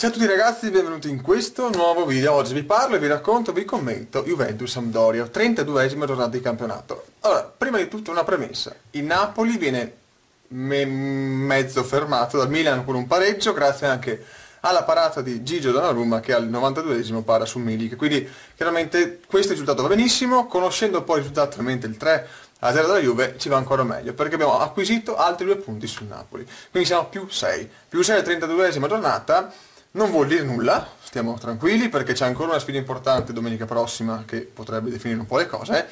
Ciao a tutti ragazzi, benvenuti in questo nuovo video. Oggi vi parlo e vi racconto, vi commento Juventus Sampdoria, 32esima giornata di campionato. Allora, prima di tutto una premessa. Il Napoli viene me mezzo fermato dal Milan con un pareggio, grazie anche alla parata di Gigio Donnarumma che al 92esimo para su Milik. Quindi chiaramente questo risultato va benissimo, conoscendo poi il risultato ovviamente il 3 a 0 della Juve ci va ancora meglio perché abbiamo acquisito altri due punti sul Napoli. Quindi siamo più 6. Più 6 alla 32esima giornata non vuol dire nulla, stiamo tranquilli perché c'è ancora una sfida importante domenica prossima che potrebbe definire un po' le cose,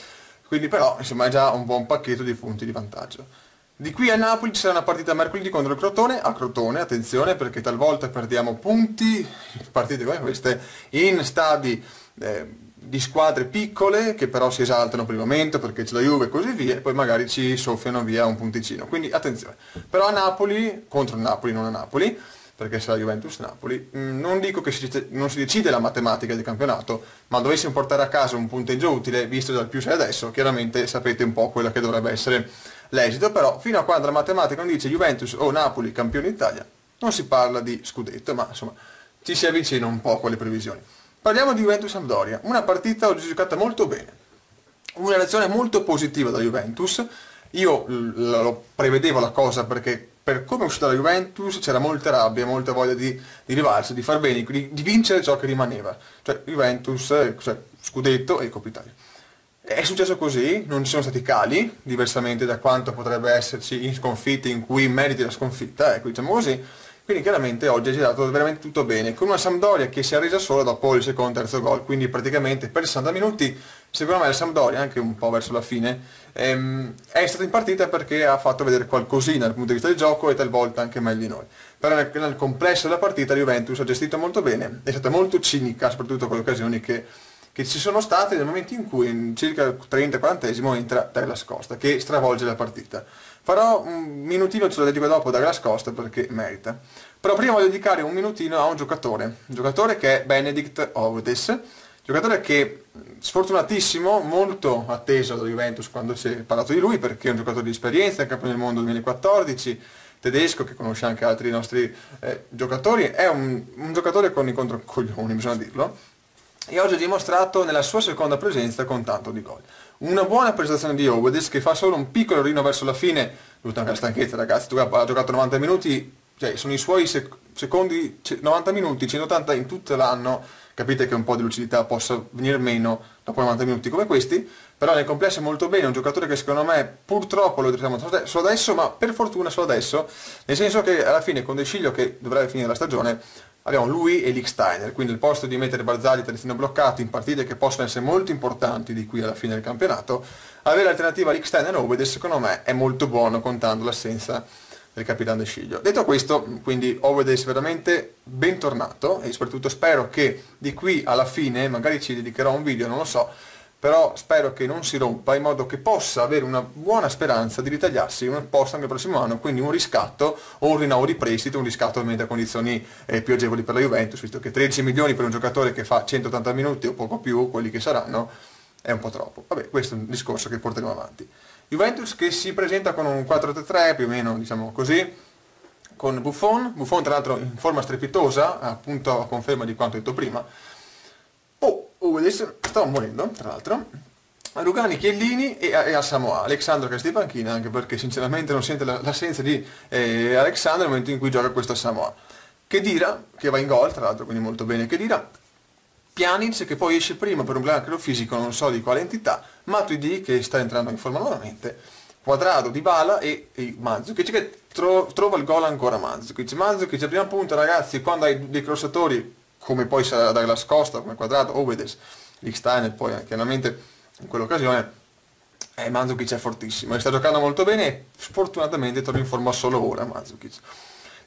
quindi però insomma è già un buon pacchetto di punti di vantaggio. Di qui a Napoli ci sarà una partita mercoledì contro il Crotone, a Crotone, attenzione perché talvolta perdiamo punti, partite come queste, in stadi eh, di squadre piccole che però si esaltano per il momento perché c'è la Juve e così via e poi magari ci soffiano via un punticino. Quindi attenzione. Però a Napoli, contro il Napoli, non a Napoli, perché sarà Juventus-Napoli. Mm, non dico che si, non si decide la matematica del campionato, ma dovessimo portare a casa un punteggio utile, visto dal più 6 adesso, chiaramente sapete un po' quella che dovrebbe essere l'esito, però fino a quando la matematica non dice Juventus o Napoli campione d'Italia, non si parla di scudetto, ma insomma ci si avvicina un po' con le previsioni. Parliamo di Juventus-Sampdoria, una partita oggi giocata molto bene, una reazione molto positiva da Juventus, io lo prevedevo la cosa perché per come è uscita la Juventus c'era molta rabbia, molta voglia di, di rivarsi, di far bene, di, di, vincere ciò che rimaneva. Cioè Juventus, cioè, scudetto e Coppa Italia. È successo così, non ci sono stati cali, diversamente da quanto potrebbe esserci in sconfitte in cui meriti la sconfitta, ecco diciamo così. Quindi chiaramente oggi è girato veramente tutto bene, con una Sampdoria che si è resa sola dopo il secondo e terzo gol, quindi praticamente per 60 minuti, secondo me la Sampdoria, anche un po' verso la fine, ehm, è stata in partita perché ha fatto vedere qualcosina dal punto di vista del gioco e talvolta anche meglio di noi. Però nel, nel complesso della partita la Juventus ha gestito molto bene, è stata molto cinica, soprattutto con le occasioni che, che ci sono state nel momento in cui in circa 30-40 entra Douglas Costa, che stravolge la partita. Farò un minutino, ce lo dedico dopo da Glass Costa perché merita. Però prima voglio dedicare un minutino a un giocatore, un giocatore che è Benedict Ovedes, giocatore che sfortunatissimo, molto atteso da Juventus quando si è parlato di lui perché è un giocatore di esperienza, campione del mondo 2014, tedesco che conosce anche altri nostri eh, giocatori, è un, un, giocatore con i controcoglioni, bisogna dirlo, e oggi ha dimostrato nella sua seconda presenza con tanto di gol. Una buona prestazione di Owedes che fa solo un piccolo rino verso la fine, tutta la stanchezza ragazzi, ha giocato 90 minuti, cioè sono i suoi sec secondi 90 minuti, 180 in tutto l'anno, capite che un po' di lucidità possa venire meno dopo 90 minuti come questi, però nel complesso è molto bene, un giocatore che secondo me purtroppo lo diciamo solo adesso, ma per fortuna solo adesso, nel senso che alla fine con De Sciglio che dovrebbe finire la stagione, abbiamo lui e Licksteiner, quindi il posto di mettere Barzagli e Trentino bloccato in partite che possono essere molto importanti di qui alla fine del campionato, avere l'alternativa Licksteiner e Ovedes secondo me è molto buono contando l'assenza del capitano Sciglio. Detto questo, quindi Ovedes veramente bentornato e soprattutto spero che di qui alla fine, magari ci dedicherò un video, non lo so, però spero che non si rompa in modo che possa avere una buona speranza di ritagliarsi un posto anche il prossimo anno, quindi un riscatto o un rinnovo di prestito, un riscatto ovviamente a condizioni eh, più agevoli per la Juventus, visto che 13 milioni per un giocatore che fa 180 minuti o poco più, quelli che saranno, è un po' troppo. Vabbè, questo è un discorso che porteremo avanti. Juventus che si presenta con un 4-3-3, più o meno diciamo così, con Buffon, Buffon tra l'altro in forma strepitosa, appunto a conferma di quanto detto prima, Udis, stavo morendo tra l'altro, Rugani, Chiellini e, e Samoa, Alexandro che panchina anche perché sinceramente non sente l'assenza di eh, Alexandro nel momento in cui gioca questo Samoa. Che dira, che va in gol tra l'altro, quindi molto bene, che dira, Pjanic che poi esce prima per un problema fisico, non so di quale entità, Matuidi che sta entrando in forma nuovamente, Quadrado, Dybala e, e Mandzukic che tro, trova il gol ancora Mandzukic. Mandzukic a prima punta ragazzi, quando hai dei crossatori come poi sarà Douglas Costa, come Quadrato, Ovedes, Licksteiner, poi eh, chiaramente in quell'occasione eh, Mandzukic è fortissimo e sta giocando molto bene e sfortunatamente torna in forma solo ora Mandzukic.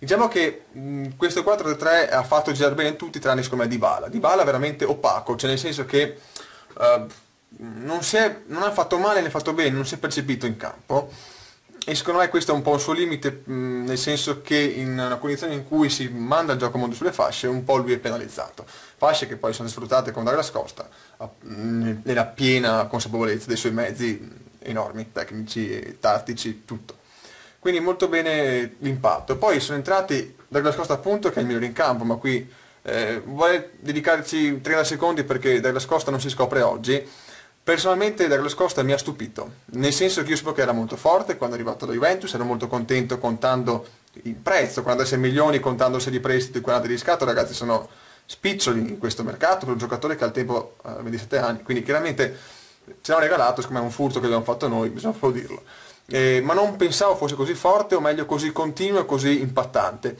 Diciamo che mh, questo 4-3 ha fatto girare bene tutti tranne secondo me Dybala. Dybala veramente opaco, cioè nel senso che uh, non, è, non ha fatto male né fatto bene, non si è percepito in campo e secondo me questo è un po' il suo limite, mh, nel senso che in una condizione in cui si manda il gioco mondo sulle fasce, un po' lui è penalizzato. Fasce che poi sono sfruttate con Douglas Costa, a, mh, nella piena consapevolezza dei suoi mezzi enormi, tecnici, tattici, tutto. Quindi molto bene l'impatto. Poi sono entrati Douglas Costa appunto, che è il migliore in campo, ma qui Eh, vuole dedicarci 30 secondi perché Douglas Costa non si scopre oggi. Personalmente Douglas Costa mi ha stupito, nel senso che io sapevo che era molto forte quando è arrivato da Juventus, ero molto contento contando il prezzo, 46 milioni, contando se di prestito e 40 di riscatto, ragazzi sono spiccioli in questo mercato per un giocatore che al tempo ha 27 anni, quindi chiaramente ce l'hanno regalato, secondo me è un furto che abbiamo fatto noi, bisogna proprio dirlo. Eh, ma non pensavo fosse così forte, o meglio così continuo e così impattante.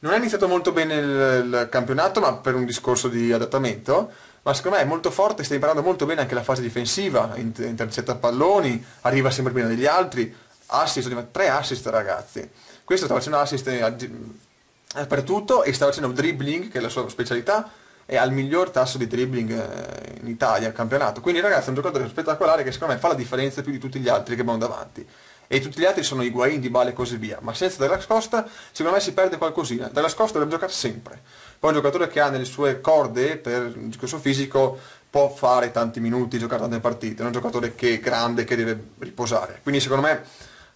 Non è iniziato molto bene il, il campionato, ma per un discorso di adattamento, ma secondo me è molto forte, sta imparando molto bene anche la fase difensiva, intercetta palloni, arriva sempre prima degli altri, assist, tre assist ragazzi. Questo sta facendo assist eh, per tutto e sta facendo dribbling, che è la sua specialità, e ha il miglior tasso di dribbling eh, in Italia al campionato. Quindi ragazzi è un giocatore spettacolare che secondo me fa la differenza più di tutti gli altri che abbiamo davanti. E tutti gli altri sono Higuain, Dybala e così via. Ma senza Della Costa secondo me si perde qualcosina. Della Costa deve giocare sempre. Poi un giocatore che ha nelle sue corde, per il discorso fisico, può fare tanti minuti, giocare tante partite. È un giocatore che è grande, che deve riposare. Quindi secondo me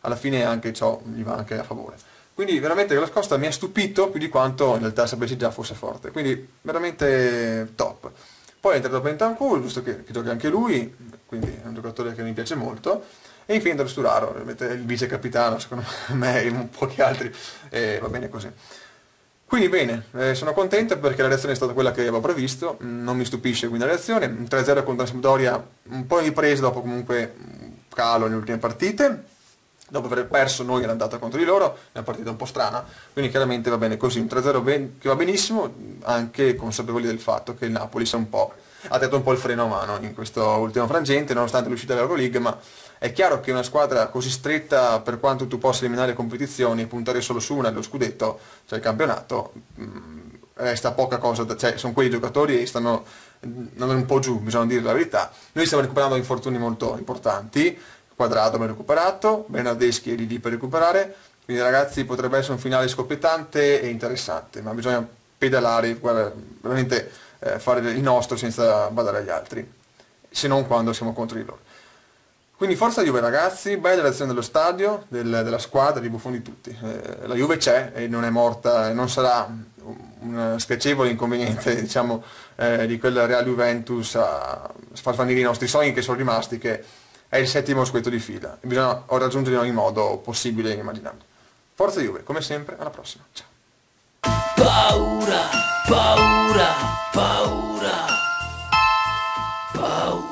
alla fine anche ciò gli va anche a favore. Quindi veramente la Costa mi ha stupito più di quanto in realtà sapessi già fosse forte. Quindi veramente top. Poi è entrato Bentancur, giusto che, che giochi anche lui, quindi è un giocatore che mi piace molto. E infine Andro Sturaro, il vice capitano, secondo me e pochi altri, e va bene così. Quindi bene, eh, sono contento perché la reazione è stata quella che avevo previsto, non mi stupisce quindi la reazione, 3-0 contro la Sampdoria, un po' ripreso dopo comunque calo nelle ultime partite, dopo aver perso noi era andata contro di loro, è una partita un po' strana, quindi chiaramente va bene così, un 3-0 ben, che va benissimo, anche consapevoli del fatto che il Napoli ha dato un po' il freno a mano in questo ultimo frangente, nonostante l'uscita dall'Euroleague, ma è chiaro che una squadra così stretta, per quanto tu possa eliminare competizioni e puntare solo su una, lo scudetto, cioè il campionato, mm, resta poca cosa, da, cioè sono quei giocatori e stanno andando un po' giù, bisogna dire la verità. Noi stiamo recuperando infortuni molto importanti, Quadrato ben recuperato, Bernardeschi è lì lì per recuperare, quindi ragazzi potrebbe essere un finale scoppiettante e interessante, ma bisogna pedalare, guarda, veramente eh, fare il nostro senza badare agli altri, se non quando siamo contro di loro. Quindi forza Juve ragazzi, bella reazione dello stadio, del, della squadra, di buffoni tutti. Eh, la Juve c'è e non è morta e non sarà un spiacevole inconveniente diciamo, eh, di quella Real Juventus a far svanire i nostri sogni che sono rimasti, che è il settimo scudetto di fila e bisogna raggiungere in ogni modo possibile e immaginabile. Forza Juve, come sempre, alla prossima. Ciao. Paura, paura, paura, paura.